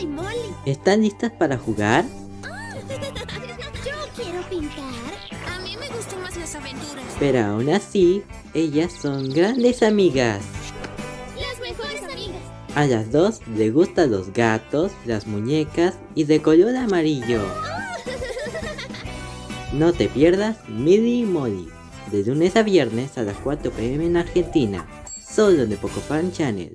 Soy Molly. ¿Están listas para jugar? Yo quiero pintar. A mí me gustan más las aventuras. Pero aún así, ellas son grandes amigas. Las mejores amigas. A las dos les gustan los gatos, las muñecas y de color amarillo. No te pierdas Millie y Molly, de lunes a viernes a las 4 pm en Argentina, solo de Pocofan Channel.